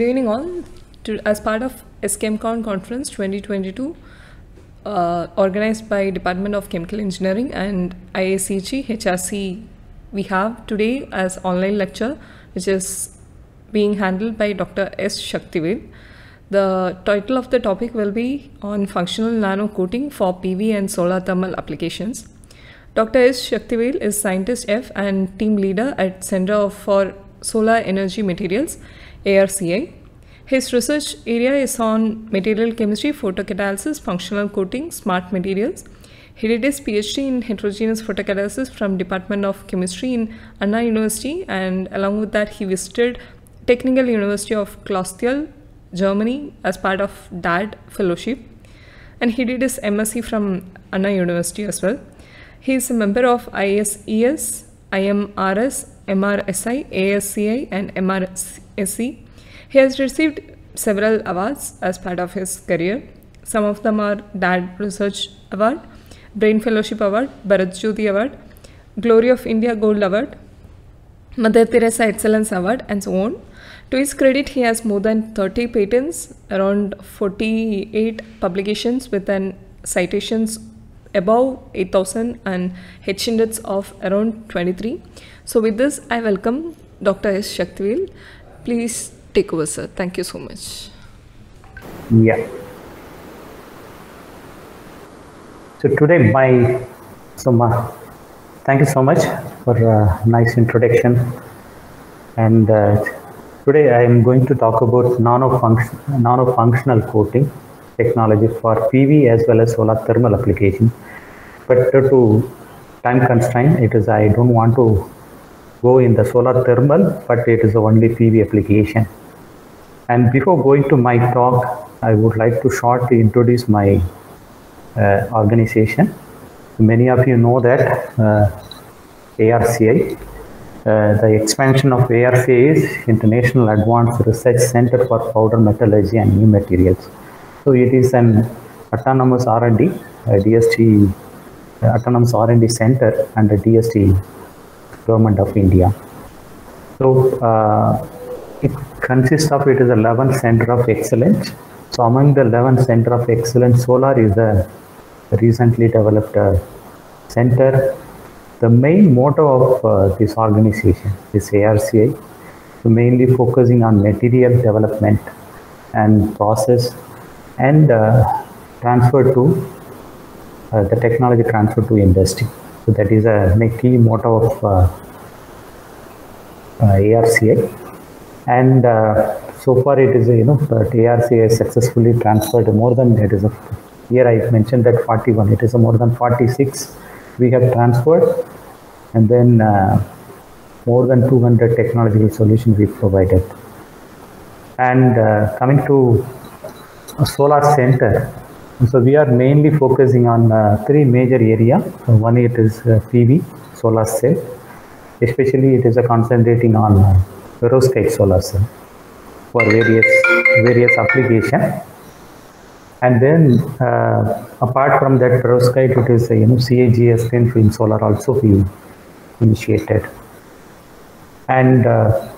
Good evening, all. To, as part of SCHEMCon Conference 2022, uh, organized by Department of Chemical Engineering and IACG HRC, we have today as online lecture, which is being handled by Dr. S. Sakthivel. The title of the topic will be on functional nano coating for PV and solar thermal applications. Dr. S. Sakthivel is scientist F and team leader at Center for Solar Energy Materials, ARCI. His research area is on material chemistry, photocatalysis, functional coating, smart materials. He did his PhD in heterogeneous photocatalysis from Department of Chemistry in Anna University and along with that he visited Technical University of Clausthal, Germany as part of DAAD fellowship and he did his MSc from Anna University as well. He is a member of ISES, IMRS, MRSI, ASCI, and MRSC. He has received several awards as part of his career. Some of them are DAAD Research Award, Brain Fellowship Award, Bharat Jyoti Award, Glory of India Gold Award, Mother Teresa Excellence Award, and so on. To his credit, he has more than 30 patents, around 48 publications with an citations above 8000 and H index of around 23. So with this, I welcome Dr. S. Sakthivel. Please take over, sir. Thank you so much. Yeah. So today my so my, thank you so much for a nice introduction. And uh, today I am going to talk about nano nano functional coating technology for PV as well as solar thermal application. But due to time constraint, it is I don't want to go in the solar thermal, but it is only PV application. And before going to my talk, I would like to shortly introduce my uh, organization. Many of you know that uh, ARCI, uh, the expansion of ARCI is International Advanced Research Center for Powder Metallurgy and New Materials. So it is an autonomous R&D, DST autonomous R&D center under DST government of India. So uh, it consists of it is 11 center of excellence. So among the 11 center of excellence, solar is a recently developed uh, center. The main motto of uh, this organization, this ARCI, so mainly focusing on material development and process and uh, transfer to uh, the technology transfer to industry. So that is a key motto of uh, ARCI. And so far it is, you know, ARCI has successfully transferred more than, it is a, here I mentioned that 41, it is a more than 46 we have transferred and then uh, more than 200 technological solutions we provided. And uh, coming to solar center, so we are mainly focusing on uh, three major area. One it is PV, solar cell, especially it is a concentrating on perovskite solar cell for various various application. And then uh, apart from that perovskite, it is you know CIGS thin film solar also we initiated. And uh,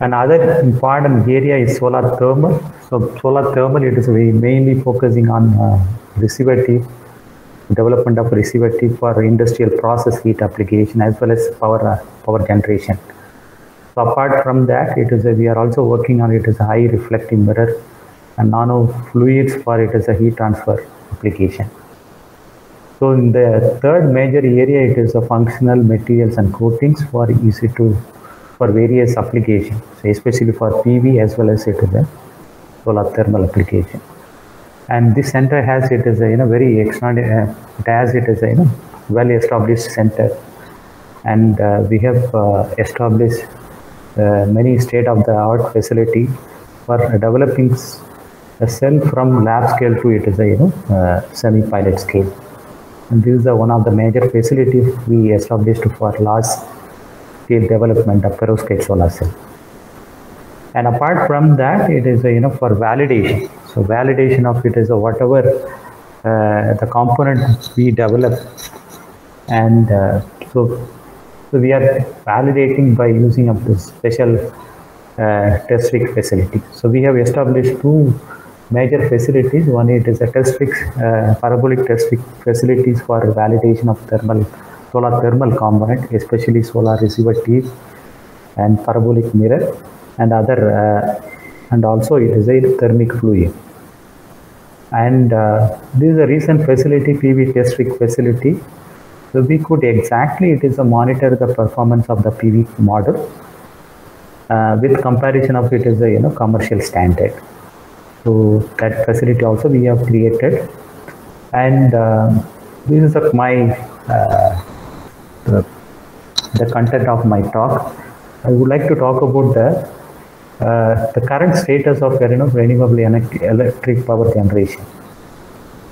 another important area is solar thermal. So solar thermal, it is mainly focusing on uh, receivative development of receivative for industrial process heat application as well as power uh, power generation. So apart from that, it is a, we are also working on it as a high reflecting mirror and nano fluids for it as a heat transfer application. So in the third major area, it is a functional materials and coatings for easy to for various applications, especially for PV as well as it is a solar thermal application. And this center has it as a you know very extraordinary. Uh, it has it as a you know well established center, and uh, we have uh, established many state of the art facility for developing a cell from lab scale to it is a you know semi pilot scale. And this is one of the major facilities we established for large scale development of perovskite solar cell. And apart from that, it is a, you know for validation. So validation of it is a whatever uh, the component we develop, and uh, so so we are validating by using of this special uh, test rig facility. So we have established two major facilities. One it is a test rig, uh, parabolic test rig facilities for validation of thermal solar thermal component, especially solar receiver teeth and parabolic mirror, and other uh, and also it is a thermic fluid. And uh, this is a recent facility, PV test rig facility. So we could exactly it is a monitor the performance of the PV model uh, with comparison of it is a you know commercial standard. So that facility also we have created, and uh, this is a, my uh, the, the content of my talk. I would like to talk about the uh, the current status of you know, renewable electric power generation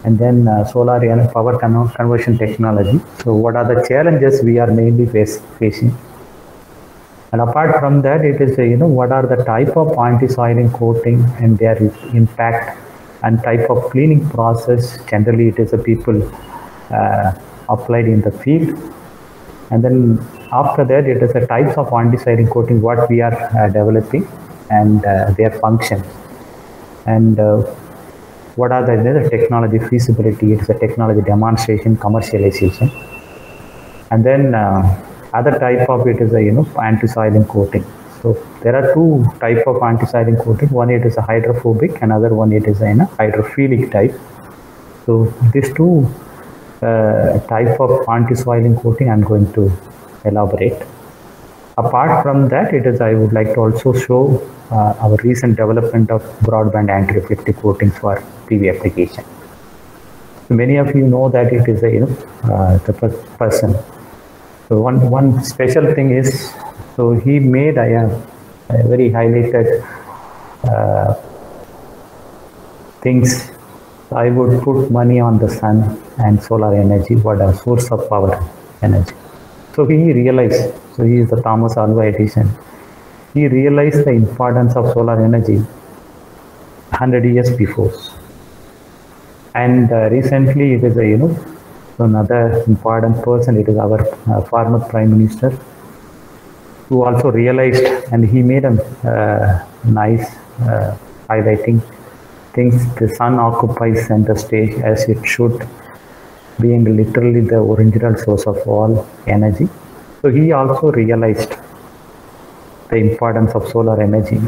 and then uh, solar and power con conversion technology. So what are the challenges we are mainly face facing? And apart from that, it is, uh, you know, what are the type of anti-soiling coating and their impact and type of cleaning process. Generally, it is a people uh, applied in the field. And then after that, it is the types of anti-soiling coating what we are uh, developing and uh, their functions. And uh, what are the, the technology feasibility, it's a technology demonstration, commercialization. And then uh, other type of it is a you know anti-soiling coating. So there are two type of anti-soiling coating. One it is a hydrophobic, another one it is a you know, hydrophilic type. So these two uh, type of anti-soiling coating I'm going to elaborate. Apart from that, it is I would like to also show uh, our recent development of broadband anti-reflective coatings for PV application. So many of you know that it is a you know uh, the person so one one special thing is, so he made a, a very highlighted uh, things. I would put money on the sun and solar energy, what a source of power energy. So he realized, so he is the Thomas Alva Edison. He realized the importance of solar energy 100 years before. And uh, recently it is a, you know, another important person, it is our uh, former Prime Minister, who also realized and he made a uh, nice uh, highlighting things. The sun occupies center stage as it should, being literally the original source of all energy. So he also realized the importance of solar energy.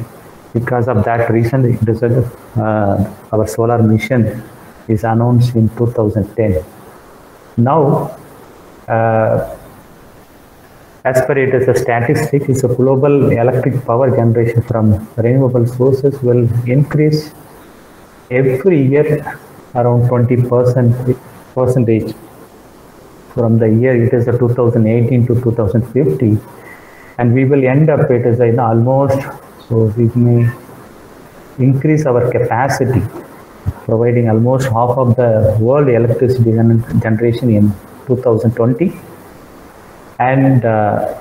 Because of that reason, is, uh, our solar mission is announced in 2010 now, uh, as per it is a statistic, is a global electric power generation from renewable sources will increase every year around 20 percent percentage from the year it is a 2018 to 2050 and we will end up it is almost so we may increase our capacity providing almost half of the world electricity generation in 2020. And uh,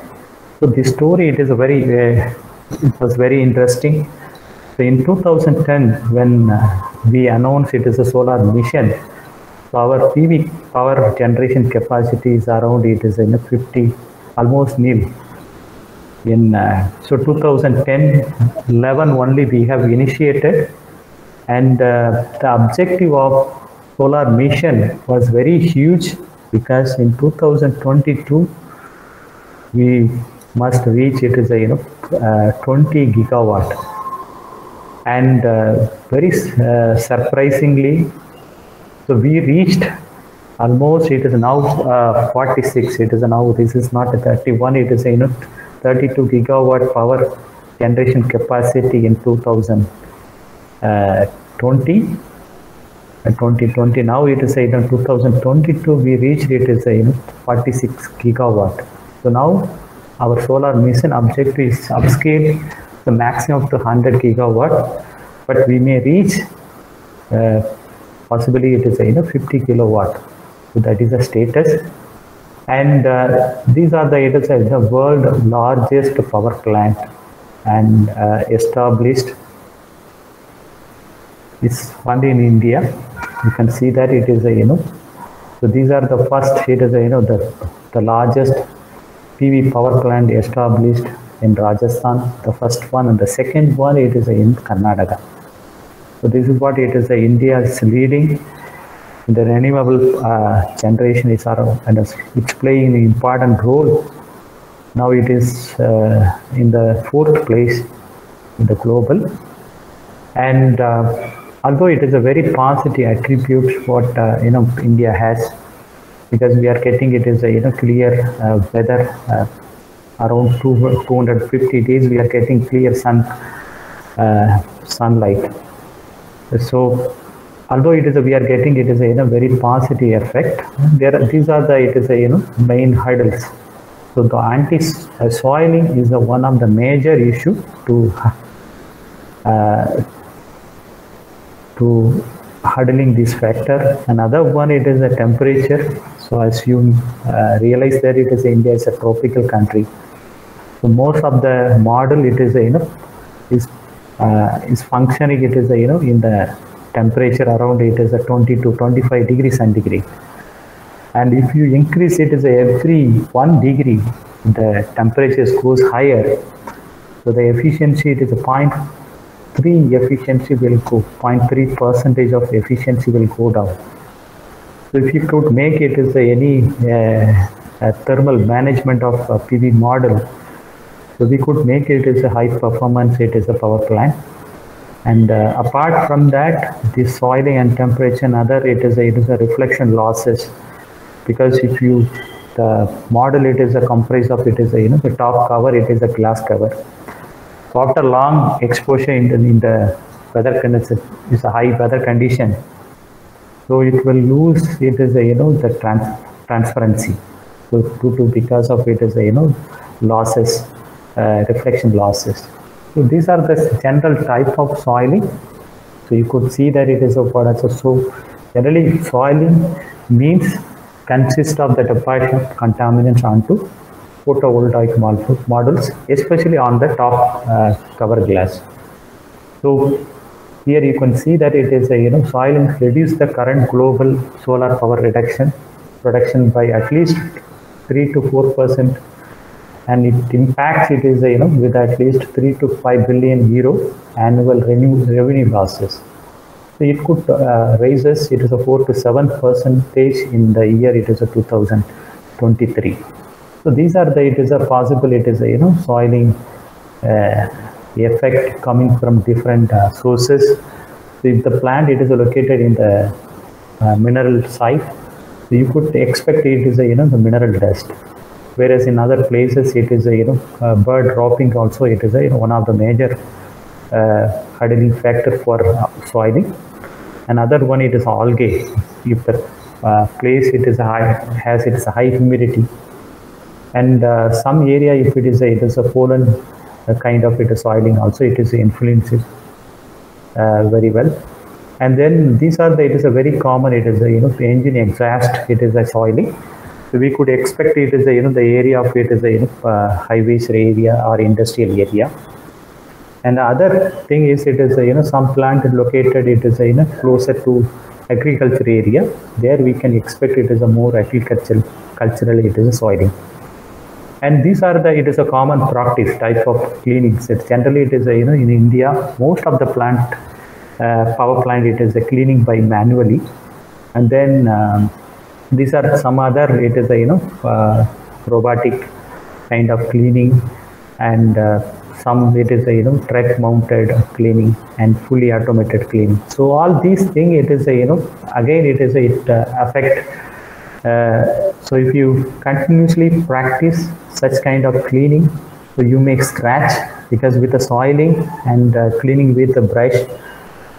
so this story, it is a very, uh, it was very interesting. So in 2010, when uh, we announced it is a solar mission, our PV power generation capacity is around it is in 50, almost nil. In uh, so 2010, 11 only we have initiated and uh, the objective of solar mission was very huge because in 2022 we must reach it is a you know uh, 20 gigawatt and uh, very uh, surprisingly so we reached almost it is now uh, 46 it is now this is not 31 it is a you know 32 gigawatt power generation capacity in 2000 uh, 20 2020 uh, now it is in 2022 we reached it is a you know, 46 gigawatt. So now our solar mission objective is upscale the maximum to 100 gigawatt but we may reach uh, possibly it is a you know 50 kilowatt so that is the status and uh, these are the it is the world largest power plant and uh, established it's only in India. You can see that it is a, you know, so these are the first, it is a, you know, the, the largest PV power plant established in Rajasthan, the first one, and the second one it is in Karnataka. So this is what it is. Uh, India is leading the renewable uh, generation is around, and it's playing an important role. Now it is uh, in the fourth place in the global, and uh, although it is a very positive attribute what uh, you know India has because we are getting it is a you know clear uh, weather around two, 250 days we are getting clear sun sunlight so although it is a, we are getting it is a very positive effect there are, these are the it is a you know main hurdles. So the anti soiling is one of the major issue to uh, to hurdling this factor. Another one it is the temperature. So as you uh, realize that it is india is a tropical country. So most of the model it is a, you know uh, is functioning it is a, you know in the temperature around it is a 20 to 25 degree centigrade. And if you increase it is every one degree the temperature goes higher. So the efficiency it is a 0.3 efficiency will go 0.3 percentage of efficiency will go down. So if you could make it is a, any uh, thermal management of a PV model so we could make it as a high performance it is a power plant. And uh, apart from that the soiling and temperature and other it is a, it is a reflection losses. Because if you the model it is a comprise of it is a you know the top cover it is a glass cover. So after long exposure in the, in the weather condition is a high weather condition so it will lose it is a you know the trans transparency. So due to because of it is a you know losses reflection losses so these are the general type of soiling. So you could see that it is a product. So generally soiling means consist of the deposition of contaminants onto photovoltaic models, especially on the top uh, cover glass. So here you can see that it is a you know soiling reduce the current global solar power reduction production by at least three to four percent and it impacts it is you know with at least 3 to 5 billion euro annual revenue, revenue losses. So it could uh, raises it is a 4 to 7 percentage in the year it is a 2023 so these are the it is a possible it is a you know soiling uh, effect coming from different uh, sources. So if the plant it is located in the uh, mineral site so you could expect it is a you know the mineral dust whereas in other places it is a you know uh, bird dropping also it is a you know, one of the major uh, factor for uh, soiling. Another one it is algae. If the uh, place it is high has its high humidity. And uh, some area if it is a it is a pollen uh, kind of it is soiling also it is influences uh, very well. And then these are the it is a very common it is a you know engine exhaust it is a soiling so we could expect it is a, you know, the area of it is a, you know, uh, highways area or industrial area. And the other thing is it is a, you know, some plant located, it is a, you know, closer to agriculture area. There we can expect it is a more agricultural, culturally it is a soiling. And these are the, it is a common practice type of cleanings. It generally it is a, you know, in India, most of the plant, uh, power plant, it is a cleaning by manually. And then um, these are some other it is a you know uh, robotic kind of cleaning and uh, some it is a you know track mounted cleaning and fully automated cleaning. So all these things it is a you know again it is a, it uh, affect uh, so if you continuously practice such kind of cleaning so you make scratch because with the soiling and uh, cleaning with the brush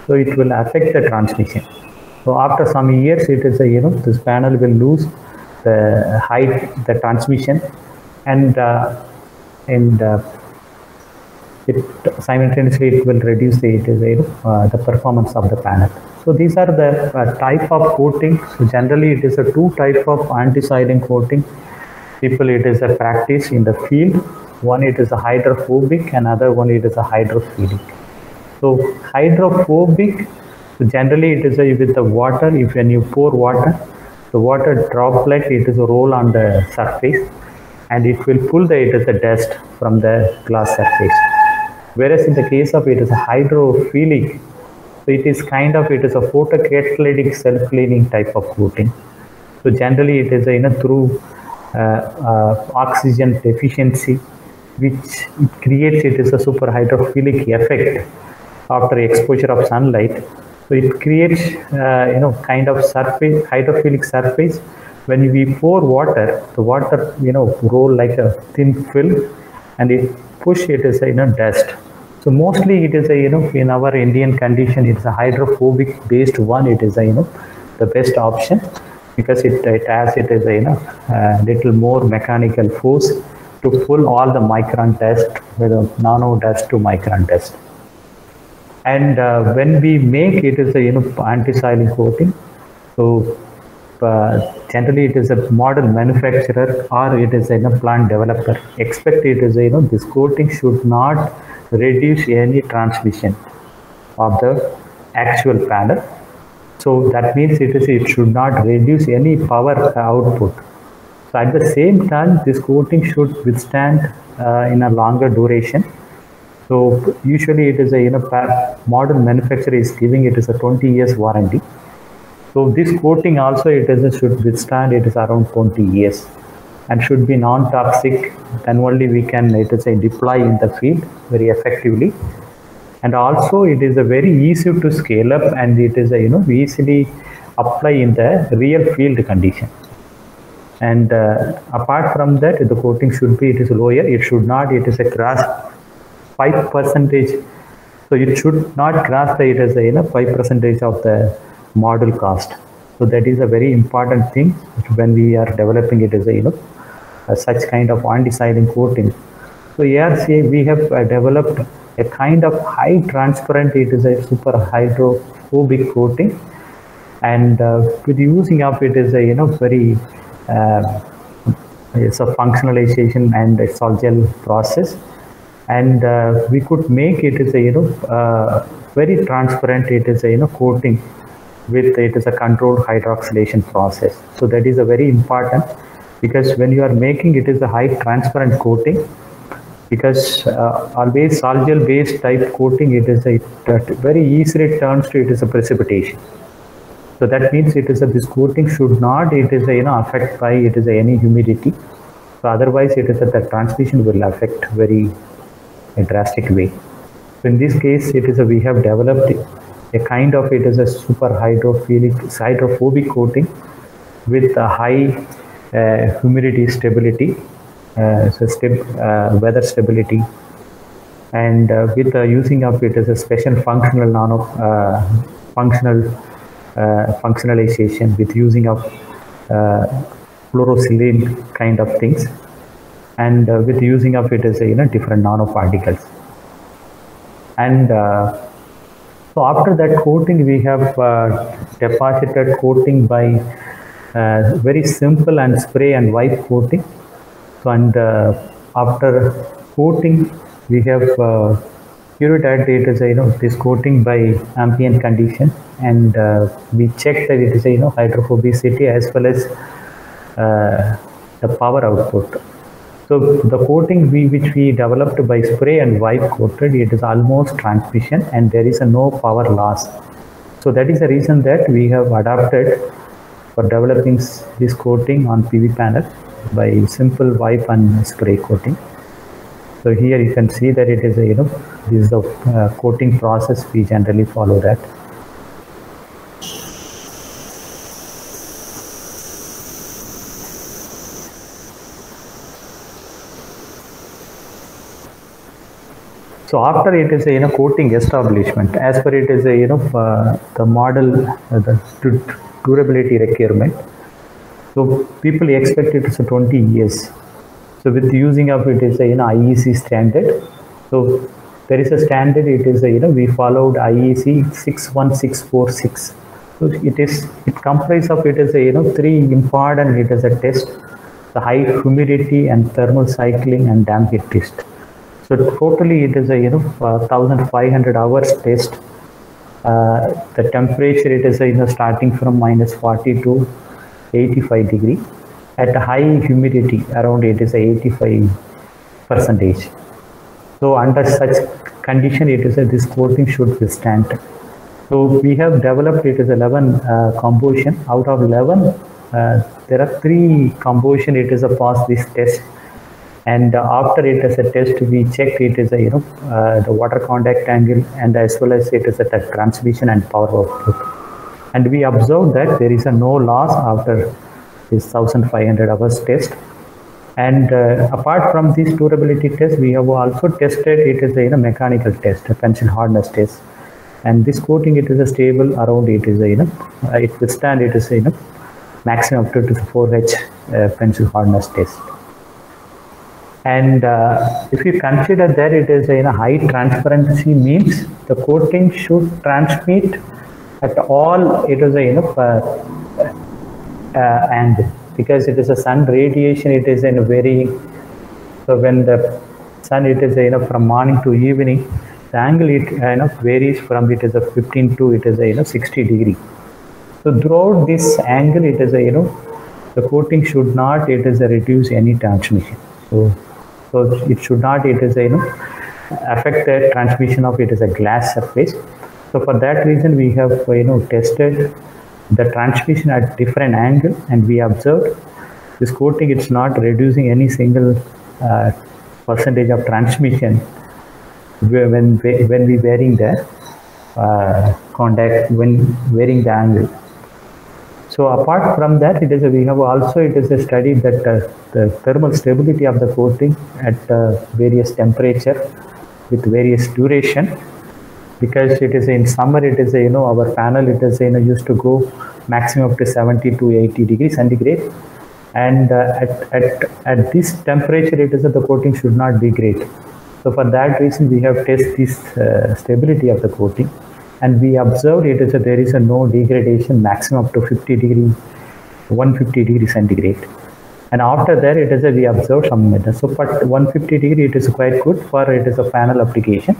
so it will affect the transmission so after some years, it is a, you know, this panel will lose the height, the transmission, and uh, and uh, it simultaneously it will reduce the it is you know, uh, the performance of the panel. So these are the uh, type of coating. So generally, it is a two type of anti-soiling coating. People, it is a practice in the field. One, it is a hydrophobic, another one, it is a hydrophilic. So hydrophobic so generally it is a, with the water, if when you pour water, the water droplet, it is a roll on the surface. and it will pull the it is the dust from the glass surface. Whereas in the case of it is a hydrophilic, so it is kind of it is a photocatalytic self-cleaning type of coating. So generally it is a, you know through uh, uh, oxygen deficiency, which it creates it is a super hydrophilic effect after exposure of sunlight. So it creates uh, you know kind of surface hydrophilic surface. When we pour water, the water you know roll like a thin film, and it push it as a you know dust. So mostly it is a you know in our Indian condition it's a hydrophobic based one. It is a you know the best option because it, it has it is a you know a little more mechanical force to pull all the micron dust with a nano dust to micron dust. And uh, when we make it is a you know anti-soiling coating, so uh, generally it is a model manufacturer or it is a you know, plant developer. Expect it is a, you know this coating should not reduce any transmission of the actual panel. So that means it is it should not reduce any power output. So at the same time this coating should withstand uh, in a longer duration so usually it is a you know modern manufacturer is giving it is a 20 years warranty. So this coating also it is should withstand it is around 20 years and should be non-toxic. Then only we can it is a deploy in the field very effectively. And also it is a very easy to scale up and it is a you know easily apply in the real field condition. And uh, apart from that the coating should be it is lower it should not it is a cross 5 percentage so it should not cross the as a you know 5 percentage of the model cost. So that is a very important thing when we are developing it as a you know a such kind of anti-soiling coating. So ARCI we have uh, developed a kind of high transparent it is a super hydrophobic coating and uh, with using of it is a you know very uh, it's a functionalization and sol gel process and uh, we could make it is a you know uh, very transparent it is a you know coating with it is a controlled hydroxylation process. So that is a very important because when you are making it is a high transparent coating because uh, always sol gel based type coating it is a it very easily turns to it is a precipitation. So that means it is a this coating should not it is a you know affect by it is a, any humidity. So otherwise it is that the transmission will affect very a drastic way. So in this case it is a we have developed a kind of it is a super hydrophilic hydrophobic coating with a high uh, humidity stability uh, so uh, weather stability and uh, with using of it as a special functional nano uh, functional uh, functionalization with using of fluorosilane kind of things and with using of it as a you know different nanoparticles and so after that coating, we have uh, deposited coating by uh, very simple and spray and wipe coating. So and uh, after coating, we have uh, purified it is you know this coating by ambient condition, and uh, we check that it is you know hydrophobicity as well as uh, the power output. So the coating we, which we developed by spray and wipe coated, it is almost transmission and there is a no power loss. So that is the reason that we have adapted for developing this coating on PV panel by simple wipe and spray coating. So here you can see that it is a, you know, this is the uh, coating process we generally follow that. So after it is a you know coating establishment, as per it is a you know uh, the model uh, the durability requirement. So people expect it is a 20 years. So with using of it is a you know IEC standard. So there is a standard. It is a you know we followed IEC 61646. So it is it comprises of it is a you know three important it is a test: the high humidity and thermal cycling and damping test. So totally it is a you know uh, 1500 hours test. Uh, the temperature it is you know starting from minus 40 to 85 degree at high humidity around it is 85 percentage. So under such condition, it is a, this coating should withstand. So we have developed it is 11 uh, composition. Out of 11, uh, there are three composition. It is a pass this test, and after it is a test, we checked it is a you know uh, the water contact angle and as well as it is a transmission and power output. And we observed that there is a no loss after this 1500 hours test. And uh, apart from this durability test, we have also tested it is a you know, mechanical test, a pencil hardness test. And this coating, it is a stable around it is a, you know, it withstand it is a, you know, maximum up to 4H uh, pencil hardness test. And uh, if you consider that it is in a high transparency means the coating should transmit at all, it is a, you know, uh, uh, because it is a sun radiation it is in a very so when the sun it is you know from morning to evening the angle it you know varies from it is a 15 to it is a you know 60 degree. So throughout this angle it is a you know the coating should not it is a reduce any transmission. So so it should not it is a you know affect the transmission of it is a glass surface. So for that reason we have you know tested the transmission at different angle and we observed this coating it's not reducing any single uh, percentage of transmission when when we wearing the uh, contact when wearing the angle so apart from that it is a, we have also it is a study that uh, the thermal stability of the coating at uh, various temperature with various duration. Because it is in summer it is a, you know our panel it is you know used to go maximum up to 70 to 80 degrees centigrade. And uh, at, at, at this temperature it is that the coating should not degrade. So for that reason we have tested this uh, stability of the coating and we observed it is that there is a no degradation maximum up to 50 degree 150 degree centigrade. And after that it is a, we observe some so but 150 degree it is quite good for it is a panel application.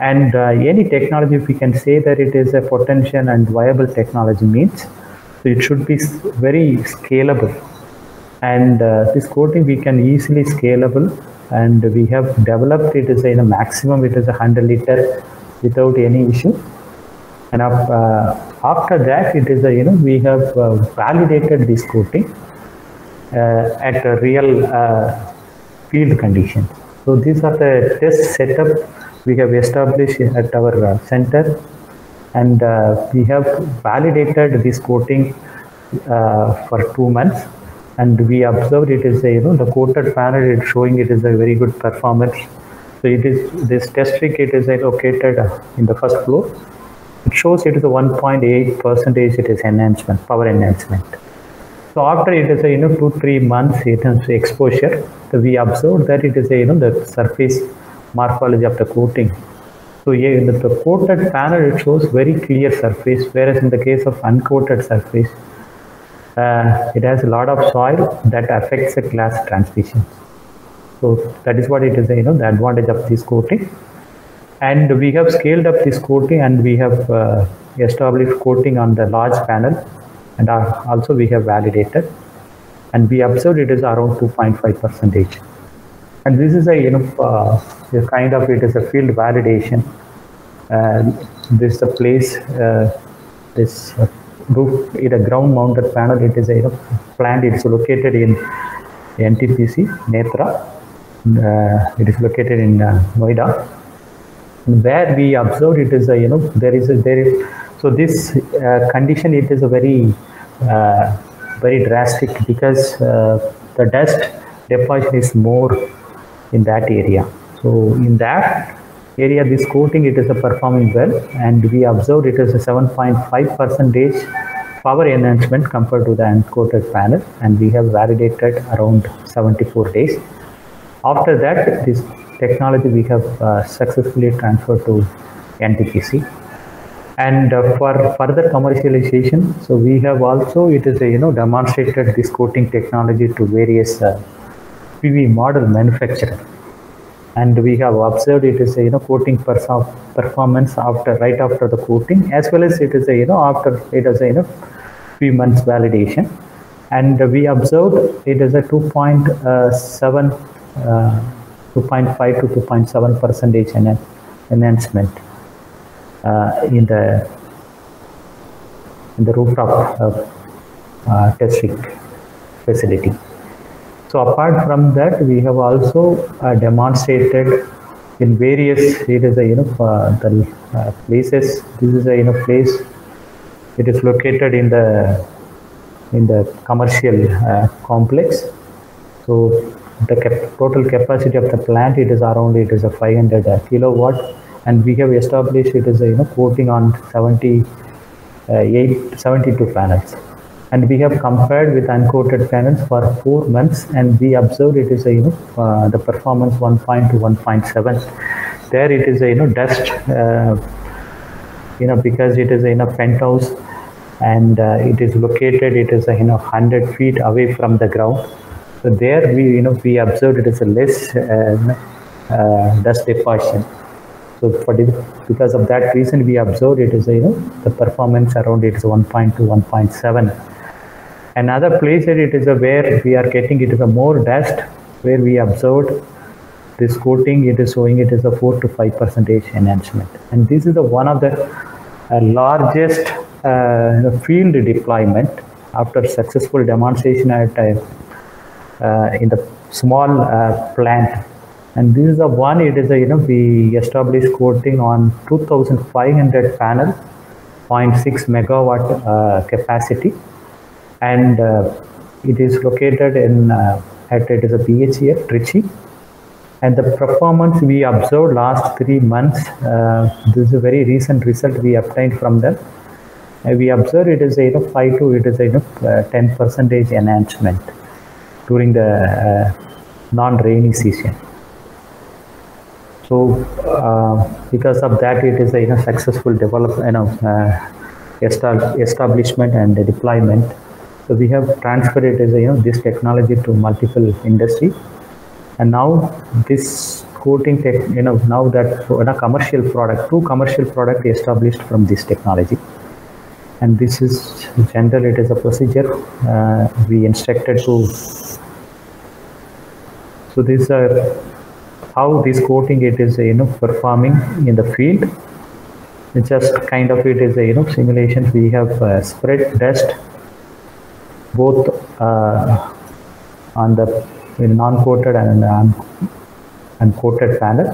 And uh, any technology, if we can say that it is a potential and viable technology means, so it should be very scalable. And uh, this coating we can easily scalable. And we have developed it is in a maximum it is a 100 liter without any issue. And uh, after that it is a, you know, we have uh, validated this coating uh, at a real uh, field condition. So these are the test setup we have established at our uh, center and we have validated this coating for two months and we observed it is a you know the coated panel is showing it is a very good performance so it is this test rig it is located in the first floor it shows it is a 1.8 percentage it is enhancement power enhancement so after it is a you know two three months it is exposure so we observed that it is a you know the surface morphology of the coating. So yeah, the, the coated panel, it shows very clear surface, whereas in the case of uncoated surface, uh, it has a lot of soil that affects the glass transmission. So that is what it is, you know, the advantage of this coating. And we have scaled up this coating and we have uh, established coating on the large panel and also we have validated and we observed it is around 2.5 percentage. And this is a, you know, uh, kind of it is a field validation. And this is a place, uh, this uh, roof, it a ground mounted panel. It is a you know, plant. It's located in NTPC, Netra. Uh, it is located in uh, Noida. Where we observed it is a, you know, there is a, there is, so this uh, condition, it is a very, uh, very drastic because uh, the dust deposition is more in that area. So in that area, this coating, it is a performing well and we observed it is a 7.5 percentage power enhancement compared to the uncoated panel and we have validated around 74 days. After that, this technology we have uh, successfully transferred to NTPC. And uh, for further commercialization, so we have also, it is a, you know, demonstrated this coating technology to various uh, PV model manufacturer and we have observed it is a you know coating performance after right after the coating as well as it is a you know after it is a you know few months validation and we observed it is a 2.7 uh, 2.5 to 2.7 percentage enhancement uh, in the in the rooftop uh, uh, facility. So apart from that, we have also uh, demonstrated in various it is a you know uh, the uh, places. This is a you know place. It is located in the in the commercial uh, complex. So the total capacity of the plant it is around it is a 500 uh, kilowatt, and we have established it is a you know quoting on 78 72 panels. And we have compared with uncoated panels for four months and we observed it is a you know uh, the performance 1.2 to 1.7 there it is a you know dust uh, you know because it is in a penthouse and uh, it is located it is a you know 100 feet away from the ground so there we you know we observed it is a less uh, uh, dust deposition so for the, because of that reason we observed it is you know the performance around it is 1.2 1.7 Another place that it is a where we are getting it is a more dust where we observed this coating it is showing it is a 4 to 5 percentage enhancement. And this is the one of the uh, largest uh, field deployment after successful demonstration at uh in the small uh, plant. And this is the one it is a you know we established coating on 2500 panel 0.6 megawatt uh, capacity. And uh, it is located in uh, at it is a BHEL Trichy. And the performance we observed last three months uh, this is a very recent result we obtained from them. Uh, we observed it is a you know, 5 to it is a you know, uh, 10 percentage enhancement during the uh, non-rainy season so because of that it is a you know successful development you know establishment and deployment so we have transferred it as a, you know this technology to multiple industry, and now this coating tech, you know now that in a commercial product, two commercial product established from this technology, and this is general. It is a procedure uh, we instructed to. So these are how this coating it is you know performing in the field. It's just kind of it is a you know simulation. We have uh, spread dust both uh, on the non-coated and un uncoated panel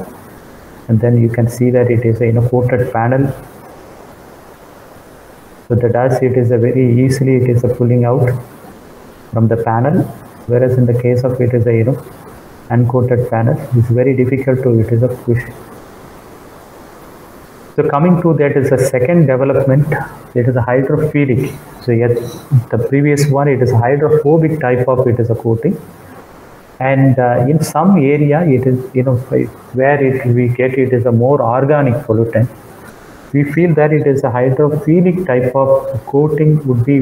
and then you can see that it is a you know, coated panel so the dust it is a very easily it is a pulling out from the panel whereas in the case of it is a you know uncoated panel it's very difficult to it is a push so coming to that is a second development. It is a hydrophilic. So yet the previous one, it is hydrophobic type of it is a coating. And uh, in some area, it is you know where it we get it is a more organic pollutant. We feel that it is a hydrophilic type of coating would be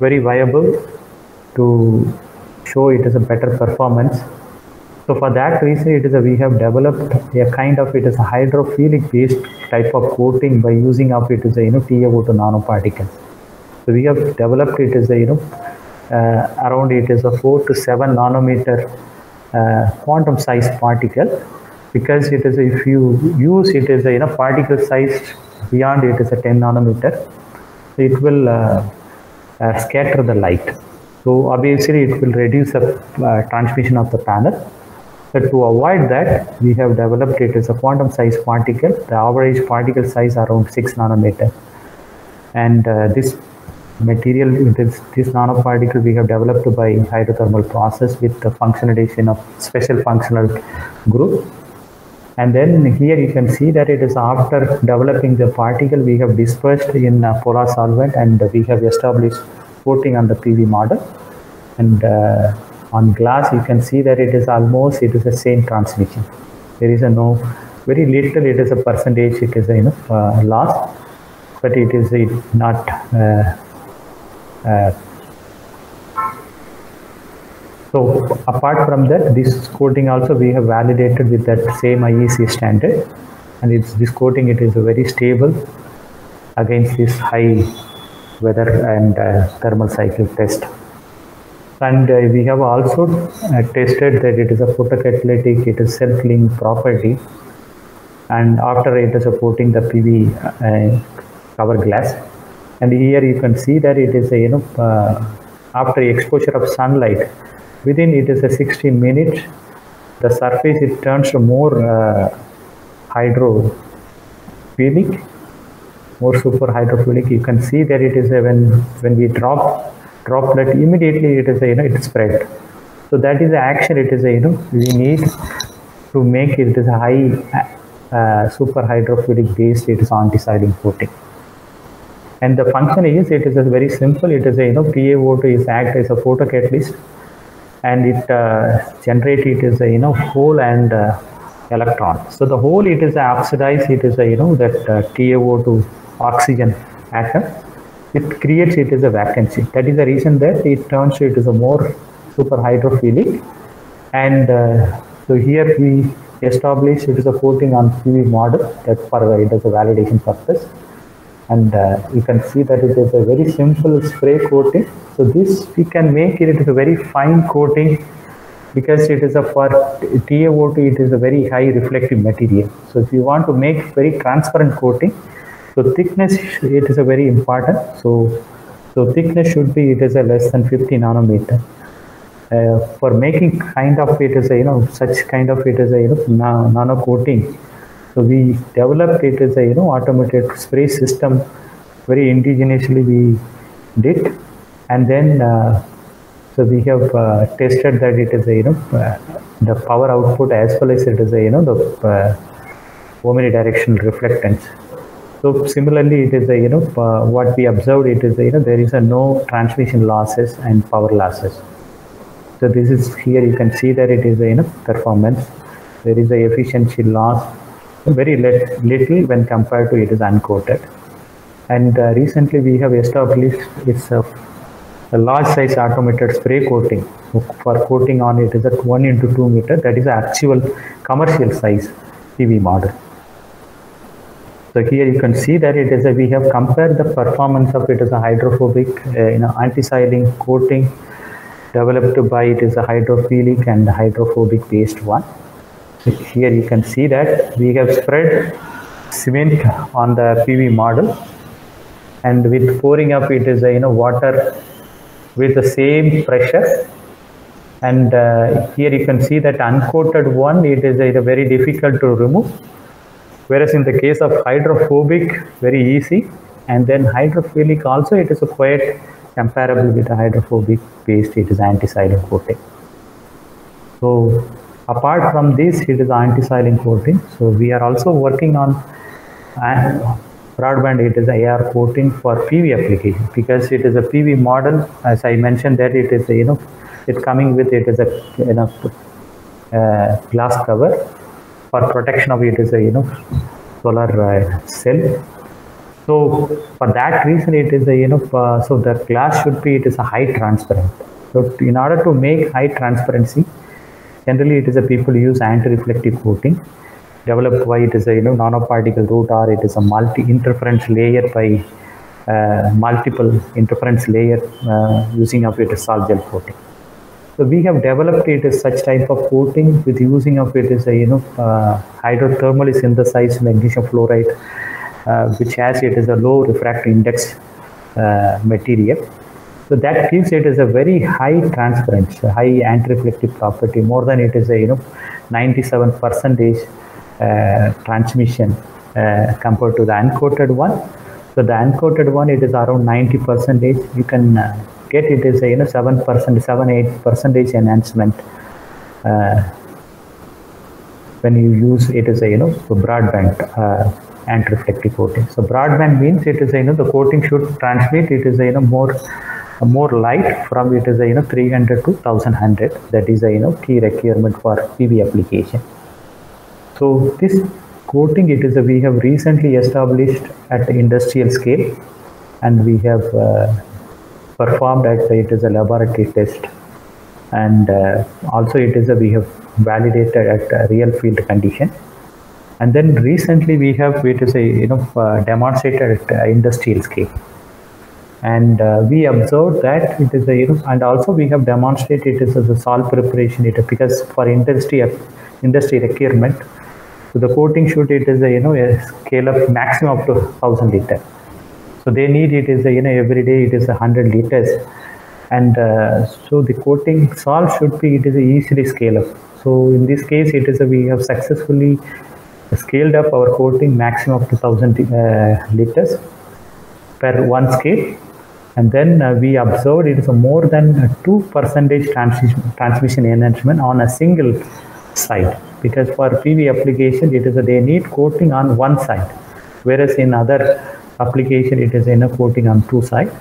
very viable to show it as a better performance so for that reason, it is a, we have developed a kind of it is a hydrophilic based type of coating by using of it is a you know TiO2 nanoparticles. So we have developed it as a you know uh, around it is a four to seven nanometer uh, quantum size particle. Because it is if you use it as a you know particle size beyond it is a 10 nanometer it will uh, uh, scatter the light. So obviously it will reduce the uh, transmission of the panel but to avoid that, we have developed it as a quantum size particle. The average particle size around 6 nanometer. And uh, this material, this, this nanoparticle we have developed by hydrothermal process with the functionalization of special functional group. And then here you can see that it is after developing the particle, we have dispersed in polar solvent and we have established coating on the PV model. And uh, on glass you can see that it is almost it is the same transmission. There is a no very little it is a percentage it is a you know uh, loss but it is it not uh, uh, so apart from that this coating also we have validated with that same IEC standard and it's this coating it is very stable against this high weather and uh, thermal cycle test and uh, we have also uh, tested that it is a photocatalytic, it is self-cleaning property. And after it is supporting the PV uh, cover glass. And here you can see that it is a you know uh, after exposure of sunlight within it is a 16 minutes the surface it turns more uh, hydrophilic more super hydrophilic. You can see that it is a, when when we drop droplet immediately it is you know it spread. So that is the action it is you know we need to make it is a high uh, super hydrophilic base it is anti-soiling coating. And the function is it is a very simple it is a you know TiO2 is act as a photocatalyst and it uh, generate it is a you know hole and uh, electron. So the hole it is oxidized it is a you know that uh, TiO2 oxygen atom it creates it as a vacancy. That is the reason that it turns it is a more super hydrophilic. And uh, so here we establish it is a coating on PV module that for it is a validation purpose. And uh, you can see that it is a very simple spray coating. So this we can make it, it is a very fine coating because it is a for TiO2 it is a very high reflective material. So if you want to make very transparent coating so thickness it is a very important. So so thickness should be it is a less than 50 nanometer. Uh, for making kind of it is a you know such kind of it is a you know nano coating. So we developed it as a you know automated spray system. Very indigenously we did. And then uh, so we have uh, tested that it is a you know uh, the power output as well as it is a you know the uh, omnidirectional reflectance so similarly it is a you know uh, what we observed it is a, you know there is a no transmission losses and power losses. So this is here you can see that it is a you know performance. There is a efficiency loss very little when compared to it is uncoated. And uh, recently we have established it's a, a, large size automated spray coating. For coating on it is at 1 into 2 meter that is actual commercial size PV module so here you can see that it is a, we have compared the performance of it as a hydrophobic uh, you know anti-soiling coating developed by it is a hydrophilic and hydrophobic based one. So here you can see that we have spread cement on the PV module. And with pouring up it is a you know water with the same pressure. And uh, here you can see that uncoated one it is a, very difficult to remove whereas in the case of hydrophobic very easy. And then hydrophilic also it is quite comparable with the hydrophobic paste it is anti-soiling coating. So apart from this it is anti-soiling coating. So we are also working on uh, broadband it is AR coating for PV application. Because it is a PV module as I mentioned that it is you know it's coming with it is a you know uh, glass cover for protection of it is a you know solar uh, cell. So for that reason it is a you know uh, so the glass should be it is a high transparent. So in order to make high transparency Generally, it is a people use anti-reflective coating. Developed by it is a you know nanoparticle route or it is a multi-interference layer by uh, multiple interference layer uh, using of it as sol-gel coating. So we have developed it as such type of coating with using of it as a you know uh, hydrothermally synthesized magnesium fluoride, uh, which has it as a low refractive index uh, material so that gives it as a very high transparency, high anti-reflective property, more than it is a you know 97 percentage uh, transmission uh, compared to the uncoated one. So the uncoated one it is around 90 percentage. You can uh, get it is a you know 7 percent, 7 8 percentage enhancement uh, when you use it is a you know broadband uh, anti-reflective coating. So broadband means it is a, you know the coating should transmit it is a you know more more light from it is a you know 300 to 1100 that is a you know key requirement for PV application. So this coating it is a, we have recently established at industrial scale and we have uh, performed at it is a laboratory test. And uh, also it is a we have validated at real field condition. And then recently we have it is a you know uh, demonstrated at industrial scale. And uh, we observed that it is a you know, and also we have demonstrated it is as a sol preparation it because for industry industry requirement so the coating should it is a you know a scale of maximum up to 1000 liter so they need it is a you know every day it is a 100 liters. And uh, so the coating sol should be it is easily scale up so in this case it is a, we have successfully scaled up our coating maximum of 2000 uh, liters per one scale. And then uh, we observed it is a more than 2 percentage transmission, transmission enhancement on a single side. Because for PV application it is a, they need coating on one side. Whereas in other application it is in a coating on two sides.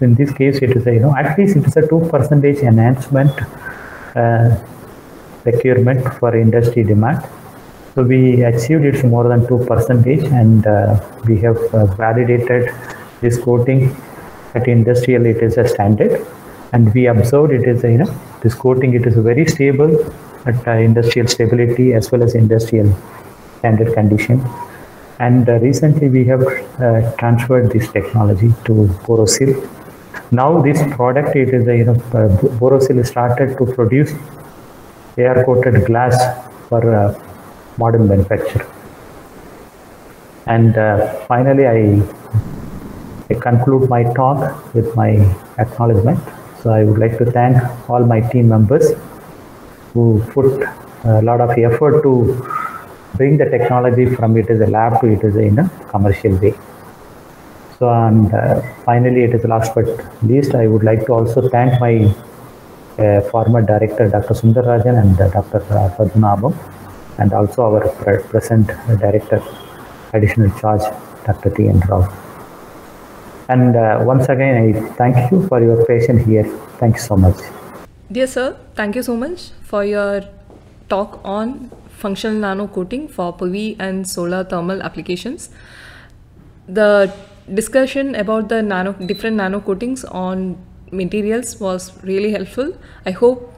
In this case it is a you know at least it is a 2 percentage enhancement uh, requirement for industry demand. So we achieved it more than 2 percentage and uh, we have uh, validated this coating at industrial it is a standard and we observed it is a, you know this coating it is very stable at uh, industrial stability as well as industrial standard condition and uh, recently we have uh, transferred this technology to Borosil. Now this product it is a, you know uh, Borosil started to produce AR coated glass for modern manufacture and finally I I conclude my talk with my acknowledgement. So I would like to thank all my team members who put a lot of effort to bring the technology from it is a lab to it is in a commercial way. So and uh, finally, it is last but least, I would like to also thank my uh, former director, Dr. Sundar Rajan and uh, Dr. Padmanabham, and also our pre present director, additional charge, Dr. T. N. Rao. And uh, once again, I thank you for your patience here. Thank you so much. Dear sir, thank you so much for your talk on functional nano coating for PV and solar thermal applications. The discussion about the nano different nano coatings on materials was really helpful. I hope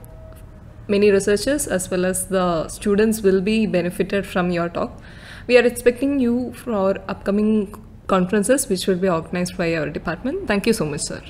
many researchers as well as the students will be benefited from your talk. We are expecting you for upcoming conferences which will be organized by our department. Thank you so much, sir.